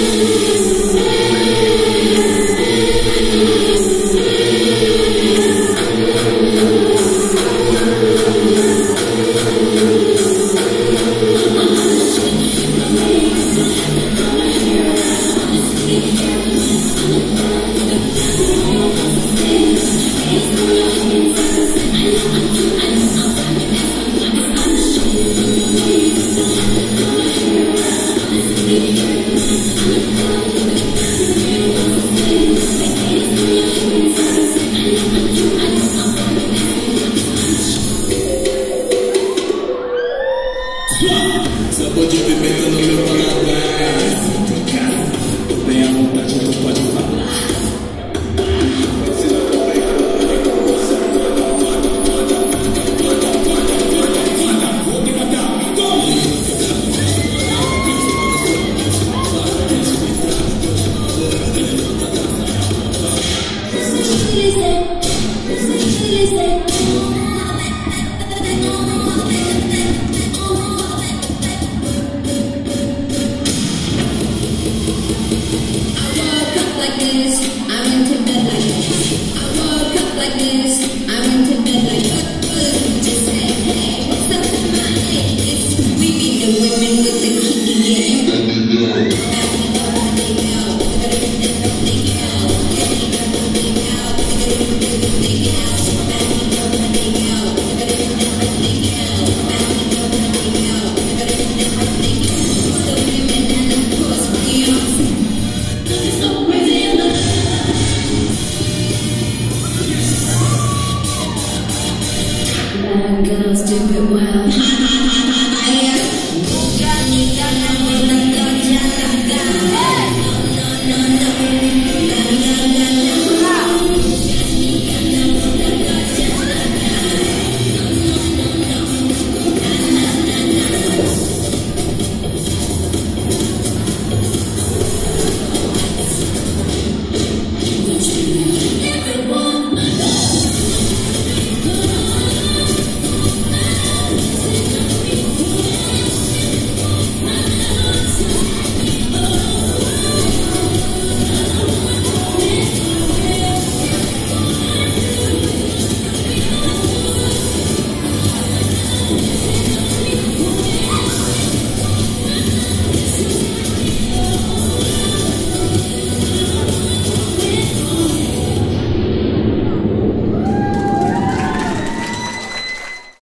you. Sabor de pimenta no meu paladar. Tô bem vontade, então pode falar. Listen, listen, listen. Girls do it well.